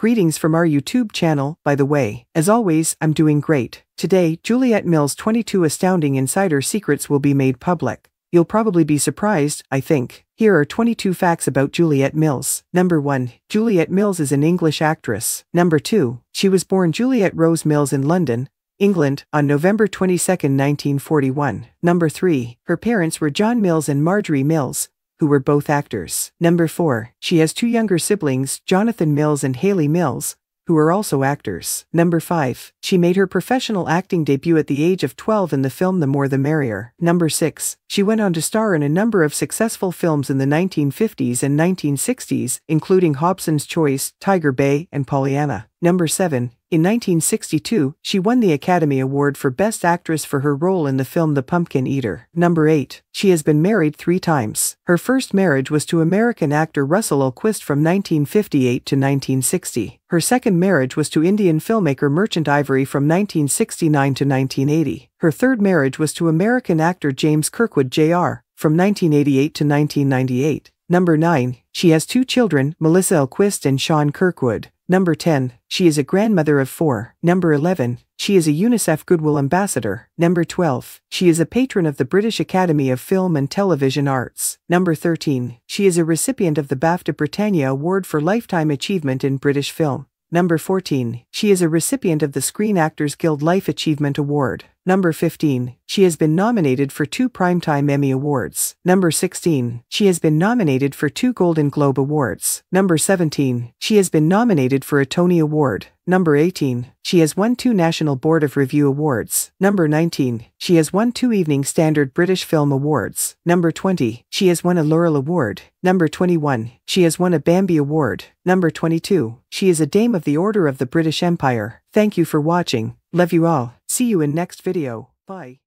Greetings from our YouTube channel, by the way. As always, I'm doing great. Today, Juliet Mills' 22 astounding insider secrets will be made public. You'll probably be surprised, I think. Here are 22 facts about Juliet Mills. Number 1. Juliet Mills is an English actress. Number 2. She was born Juliet Rose Mills in London, England, on November 22, 1941. Number 3. Her parents were John Mills and Marjorie Mills, who were both actors. Number 4. She has two younger siblings, Jonathan Mills and Hayley Mills, who are also actors. Number 5. She made her professional acting debut at the age of 12 in the film The More the Merrier. Number 6. She went on to star in a number of successful films in the 1950s and 1960s, including Hobson's Choice, Tiger Bay, and Pollyanna. Number 7. In 1962, she won the Academy Award for Best Actress for her role in the film The Pumpkin Eater. Number 8. She has been married three times. Her first marriage was to American actor Russell Elquist from 1958 to 1960. Her second marriage was to Indian filmmaker Merchant Ivory from 1969 to 1980. Her third marriage was to American actor James Kirkwood Jr. from 1988 to 1998. Number 9. She has two children, Melissa Elquist and Sean Kirkwood. Number 10. She is a grandmother of four. Number 11. She is a UNICEF Goodwill Ambassador. Number 12. She is a patron of the British Academy of Film and Television Arts. Number 13. She is a recipient of the BAFTA Britannia Award for Lifetime Achievement in British Film. Number 14. She is a recipient of the Screen Actors Guild Life Achievement Award. Number 15. She has been nominated for two Primetime Emmy Awards. Number 16. She has been nominated for two Golden Globe Awards. Number 17. She has been nominated for a Tony Award. Number 18. She has won two National Board of Review Awards. Number 19. She has won two Evening Standard British Film Awards. Number 20. She has won a Laurel Award. Number 21. She has won a Bambi Award. Number 22. She is a Dame of the Order of the British Empire. Thank you for watching. Love you all. See you in next video. Bye.